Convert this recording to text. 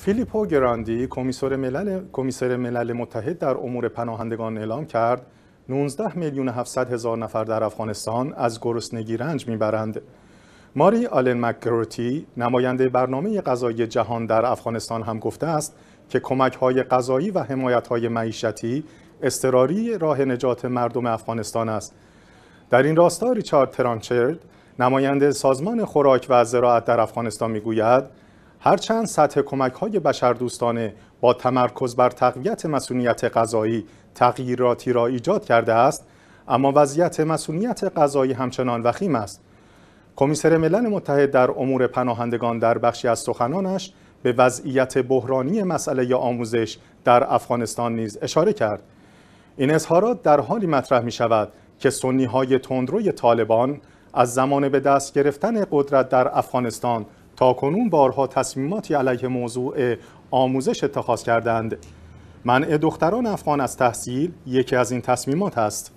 فیلیپو گراندی کمیسر ملل, کمیسر ملل متحد در امور پناهندگان اعلام کرد 19 میلیون 700 هزار نفر در افغانستان از گرسنگی رنج می‌برند. ماری آلن مکگروتی نماینده برنامه غذایی جهان در افغانستان هم گفته است که کمک های غذایی و حمایت های معیشتی استراری راه نجات مردم افغانستان است. در این راستا ریچارد ترانچرد نماینده سازمان خوراک و زراعت در افغانستان می‌گوید هرچند سطح کمک های بشردوستانه با تمرکز بر تقویت مسئولیت غذایی تغییراتی را ایجاد کرده است اما وضعیت مسئولیت غذایی همچنان وخیم است. کمیسر ملل متحد در امور پناهندگان در بخشی از سخنانش به وضعیت بحرانی مسئله آموزش در افغانستان نیز اشاره کرد. این اظهارات در حالی مطرح می شود که سنی های تندروی طالبان از زمان به دست گرفتن قدرت در افغانستان تا کنون بارها تصمیماتی علیه موضوع آموزش اتخاذ کردند. منع دختران افغان از تحصیل یکی از این تصمیمات است.